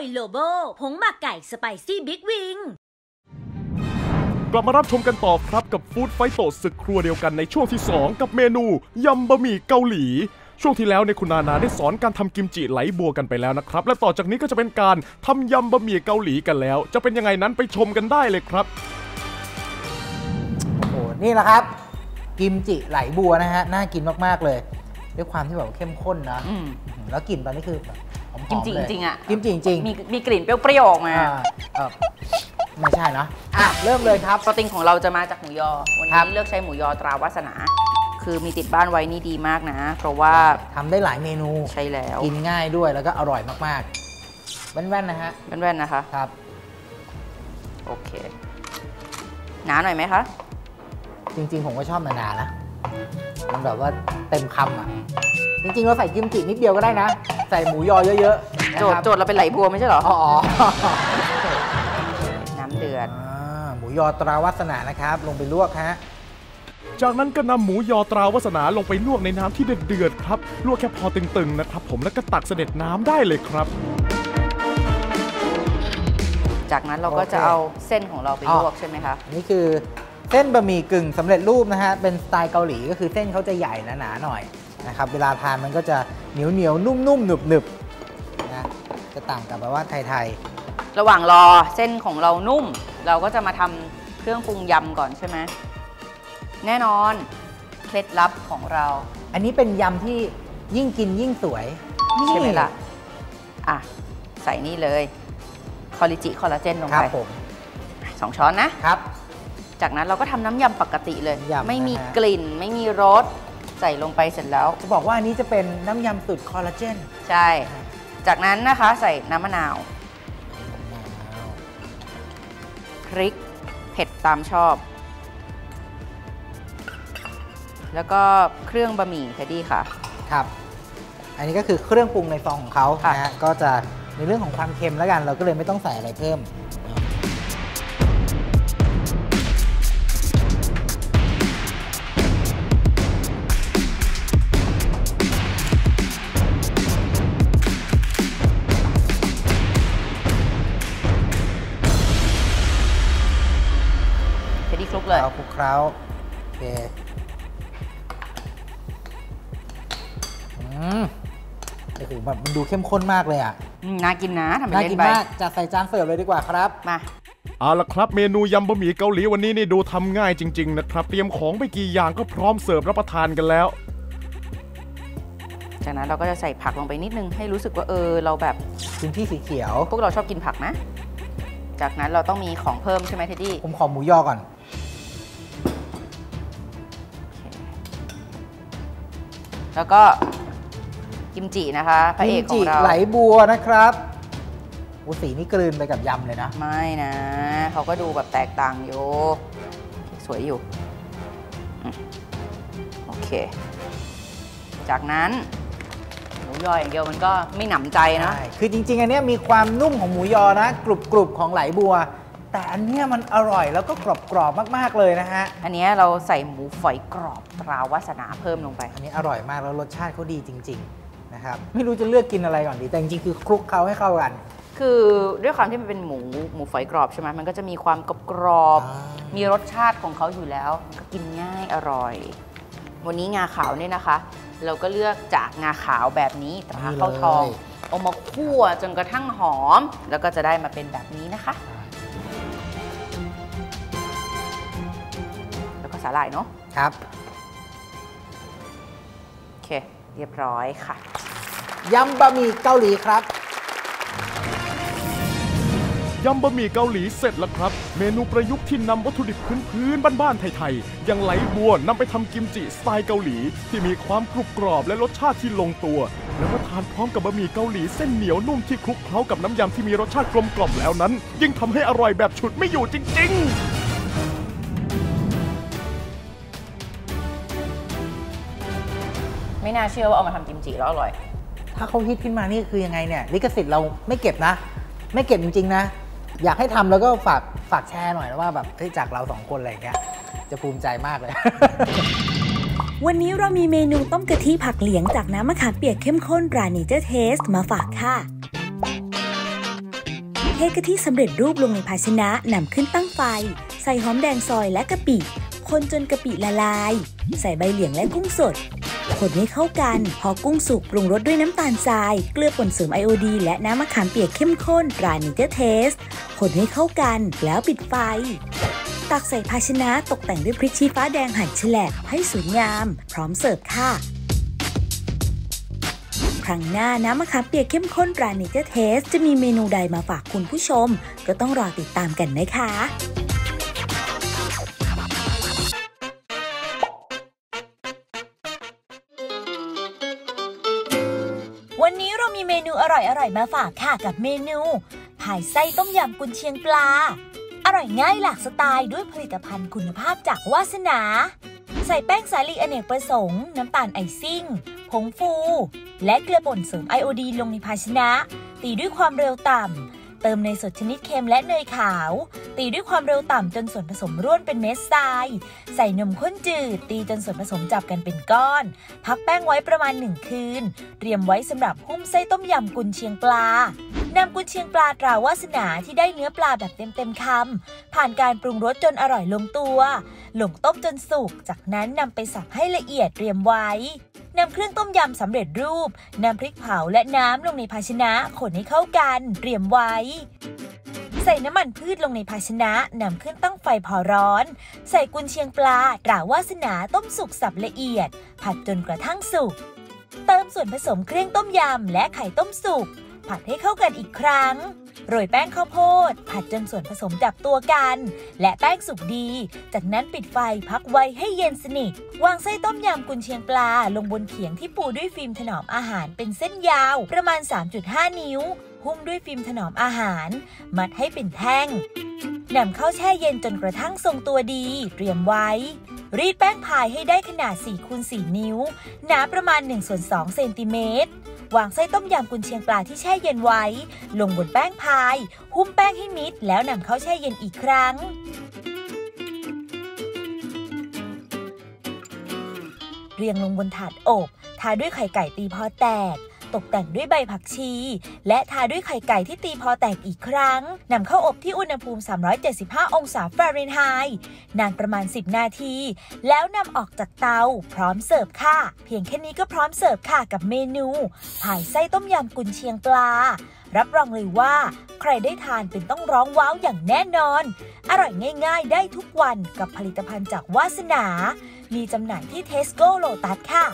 ยโลโบผงหมักไก่สไปซี่บิ๊กวิง กลับมารับชมกันต่อครับกับฟู้ดไฟโตศึกครัวเดียวกันในช่วงที่ 2 กับเมนูยำบะหมี่เกาหลี ช่วงที่แล้วในยคุณนานาได้สอนการทำกิมจิไหลบัวกันไปแล้วนะครับ และต่อจากนี้ก็จะเป็นการทำยำบะหมี่เกาหลีกันแล้ว จะเป็นยังไงนั้นไปชมกันได้เลยครับ โอ้โหนี่แหละครับ กิมจิไหลบัวนะฮะน่ากินมากๆเลย ด้วยความที่แบบเข้มข้นนะอืมอื้อหือแล้วกลิ่นตอนนี้คือแบบหอมๆ กิมจิเลยจริงๆอะกิมจิจริงมีมีกลิ่นเปรี้ยวๆออกๆมาอ่าเออไม่ใช่นะอะเริ่มเลยครับโปรตีนของเราจะมาจากหมูยอ วันครับนี้เลือกใช้หมูยอตราวาสนา คือมีติดบ้านไว้นี่ดีมากนะ เพราะว่าทำได้หลายเมนูใช้แล้ว กินง่ายด้วยแล้วก็อร่อยมากๆแว่นๆนะฮะเป็นแว่นๆนะคะครับโอเคหนาหน่อยไหมคะ จริงๆ ผมก็ชอบนานานะ มันแบบว่าเต็มคำอะ จริงๆเราใส่กิมจินิดเดียวก็ได้นะ ใส่หมูยอเยอะๆโจทย์โจทย์เราเป็นไหลบัวไม่ใช่เหรอ อ๋ออ๋อน้ำเดือดอ่าหมูยอตราวัสนานะครับ ลงไปลวกฮะจากนั้นก็นำหมูยอตราวาสนาลงไปลวกในน้ำที่เดือดๆครับ ลวกแค่พอตึงๆนะครับ ผมแล้วก็ตักเสด็จน้ำได้เลยครับ จากนั้นเราก็โอเคจะเอาเส้นของเราไปอ๋อลวกใช่ไหมคะ นี่คือ เส้นบะหมี่กึ่งสำเร็จรูปนะฮะเป็นสไตล์เกาหลีก็คือเส้นเขาจะใหญ่หนาๆหน่อยนะครับเวลาทานมันก็จะเหนียวเหนียวๆนุ่มๆหนึบๆนะจะต่างกับแบบว่าไทยระหว่างรอเส้นของเรานุ่ม เราก็จะมาทำเครื่องปรุงยำก่อนใช่ไหมแน่นอนเคล็ดลับของเราๆอันนี้เป็นยำที่ยิ่งกินยิ่งสวยใช่ไหมล่ะอะใส่นี่เลยคอลลิจิคอลลาเจนลงครับไปผมสองช้อนนะครับ จากนั้นเราก็ทำน้ำยำปกติเลยยำไม่มีนะฮะกลิ่น ไม่มีรสใส่ลงไปเสร็จแล้ว จะบอกว่าอันนี้จะเป็นน้ำยำสูตรคอลลาเจนใช่ จากนั้นนะคะใส่น้ำมะนาวพริกเผ็ดตามชอบ แล้วก็เครื่องบะหมี่เทดดี้ค่ะครับ อันนี้ก็คือเครื่องปรุงในซองของเขาค่ะนะฮะก็จะในเรื่องของความเค็มแล้วกัน เราก็เลยไม่ต้องใส่อะไรเพิ่ม เลยเอาคลุกเคล้าโอเคอืมโอ้โหแบบมันดูเข้มข้นมากเลยอะอืมน่ากินนะทำไปน่าเล่กินนไปมากจัดใส่จานเสิร์ฟเลยดีกว่าครับ มาเอาละครับเมนูยำบะหมี่เกาหลีวันนี้นี่ดูทำง่ายจริงๆนะครับ เตรียมของไปกี่อย่างก็พร้อมเสิร์ฟรับประทานกันแล้ว จากนั้นเราก็จะใส่ผักลงไปนิดนึงให้รู้สึกว่าเออเราแบบพื้นที่สีเขียว พวกเราชอบกินผักนะ จากนั้นเราต้องมีของเพิ่มใช่ไหมเทดดี้ผมขอหมูยอก่อน แล้วก็กิมจินะคะพระเอกขจิองเราไหลบัวนะครับโอ้สีนี่กลืนไปกับยำเลยนะ ไม่นะเขาก็ดูแบบแตกต่างอยู่ สวยอยู่อืมโอเค จากนั้น หมูยออย่างเดียวมันก็ไม่หนำใจนะ ใช่คือจริงๆ อันเนี้ยมีความนุ่มของหมูยอนะ กรุบกรุบๆของไหลบัว แต่อันเนี้ยมันอร่อยแล้วก็กรอบกรอบๆมากๆเลยนะฮะ อันเนี้ยเราใส่หมูฝอยกรอบตราวาสนาเพิ่มลงไป อันนี้อร่อยมากแล้วรสชาติเขาดีจริง ๆ นะครับ ไม่รู้จะเลือกกินอะไรก่อนดี แต่จริงๆคือคลุกเคล้าให้เข้ากัน คือด้วยความที่มันเป็นหมูหมูฝอยกรอบใช่ไหมมันก็จะมีความกรอบกรอบๆอ่ามีรสชาติของเขาอยู่แล้วมันก็กินง่ายอร่อย วันนี้งาขาวเนี่ยนะคะ เราก็เลือกจากงาขาวแบบนี้ตรานี่ข้าวทองเลย เอามาคั่วจนกระทั่งหอม แล้วก็จะได้มาเป็นแบบนี้นะคะแล้ สาหร่ายเนาะครับโอเค เรียบร้อยค่ะยำบะหมี่เกาหลีครับยำบะหมี่เกาหลีเสร็จแล้วครับ เมนูประยุกต์ที่นำวัตถุดิบพื้นๆบ้านๆไทยๆอย่างไหลบัวนำไปทำกิมจิสไตล์เกาหลี ที่มีความกรุบกรอบและรสชาติที่ลงตัว แล้วก็ทานพร้อมกับบะหมี่เกาหลีเส้นเหนียวนุ่มที่คลุกเคล้ากับน้ำยำที่มีรสชาติกลมกล่อมแล้วนั้น ยิ่งทำให้อร่อยแบบฉุดไม่อยู่จริง ๆ ไม่น่าเชื่อว่าเอามาทำกิมจิแล้วอร่อย ถ้าเขาฮิตขึ้นมานี่คือยังไงเนี่ยลิขสิทธิ์เราไม่เก็บนะ ไม่เก็บจริงๆนะ อยากให้ทำแล้วก็ฝากฝากแชร์หน่อยนะว่าแบบเฮ้ยจากเราสองคนอะไรอย่างเงี้ยจะภูมิใจมากเลย วันนี้เรามีเมนูต้มกะทิผักเหลียงจากน้ำมะขามเปียกเข้มข้นตราเนเจอร์เทสมาฝากค่ะกะทิสำเร็จรูปลงในภาชนะนำขึ้นตั้งไฟ ใส่หอมแดงซอยและกะปิคนจนกะปิละลาย ใส่ใบเหลียงและกุ้งสด คนให้เข้ากัน พอกุ้งสุกปรุงรสด้วยน้ำตาลทราย เกลือป่นเสริมไอโอดี และน้ำมะขามเปียกเข้มข้นตราเนเจอร์เทส คนให้เข้ากัน แล้วปิดไฟ ตักใส่ภาชนะตกแต่งด้วยพริกชี้ฟ้าแดงหั่นแฉลบให้สวยงาม พร้อมเสิร์ฟค่ะครั้งหน้าน้ำมะขามเปียกเข้มข้นตราเนเจอร์เทส จะมีเมนูใดมาฝากคุณผู้ชม ก็ต้องรอติดตามกันนะคะ อร่อยๆมาฝากค่ะกับเมนูผายไส้ต้มยำกุนเชียงปลา อร่อยง่ายหลากสไตล์ด้วยผลิตภัณฑ์คุณภาพจากวาสนา ใส่แป้งสาลีอเนกประสงค์ น้ำตาลไอซิ่ง ผงฟู และเกลือป่นเสริมไอโอดีนลงในภาชนะ ตีด้วยความเร็วต่ำ เติมเนสดชนิดเค็มและเนยขาว ตีด้วยความเร็วต่ำจนส่วนผสมร่วนเป็นเม็ดทราย ใส่นมข้นจืด ตีจนส่วนผสมจับกันเป็นก้อน พักแป้งไว้ประมาณ 1 คืน เตรียมไว้สำหรับหุ้มไส้ต้มยำกุนเชียงปลานำกุนเชียงปลาตราวาสนาที่ได้เนื้อปลาแบบเต็มๆคำผ่านการปรุงรสจนอร่อยลงตัวหลงต้มจนสุก จากนั้นนำไปสับให้ละเอียดเตรียมไว้ นำเครื่องต้มยำสำเร็จรูปนำพริกเผาและน้ำลงในภาชนะคนให้เข้ากันเตรียมไว้ ใส่น้ำมันพืชลงในภาชนะนำขึ้นตั้งไฟพอร้อน ใส่กุนเชียงปลาตราวาสนาต้มสุกสับละเอียด ผัดจนกระทั่งสุกเติมส่วนผสมเครื่องต้มยำและไข่ต้มสุกผัดให้เข้ากันอีกครั้ง โรยแป้งข้าวโพด ผัดจนส่วนผสมจับตัวกัน และแป้งสุกดี จากนั้นปิดไฟพักไว้ให้เย็นสนิท วางไส้ต้มยำกุนเชียงปลา ลงบนเขียงที่ปูด้วยฟิล์มถนอมอาหารเป็นเส้นยาว ประมาณ 3.5 นิ้ว หุ้มด้วยฟิล์มถนอมอาหาร มัดให้เป็นแท่งนำเข้าแช่เย็นจนกระทั่งทรงตัวดี เตรียมไว้ รีดแป้งพายให้ได้ขนาด4คูณ4นิ้ว หนาประมาณ1ส่วน2เซนติเมตร วางไส้ต้มยำกุนเชียงปลาที่แช่เย็นไว้ ลงบนแป้งพาย หุ้มแป้งให้มิดแล้วนำเข้าแช่เย็นอีกครั้งเรียงลงบนถาดอบ ทาด้วยไข่ไก่ตีพอแตก ตกแต่งด้วยใบผักชี และทาด้วยไข่ไก่ที่ตีพอแตกอีกครั้งนำเข้าอบที่อุณหภูมิ 375 องศาฟาเรนไฮต์นานประมาณ 10 นาที แล้วนำออกจากเตาพร้อมเสิร์ฟค่ะ เพียงแค่นี้ก็พร้อมเสิร์ฟค่ะกับเมนูพายไส้ต้มยำกุนเชียงปลา รับรองเลยว่า ใครได้ทานเป็นต้องร้องว้าวอย่างแน่นอน อร่อยง่าย ๆ ได้ทุกวันกับผลิตภัณฑ์จากวาสนา มีจำหน่ายที่เทสโก้โลตัสค่ะ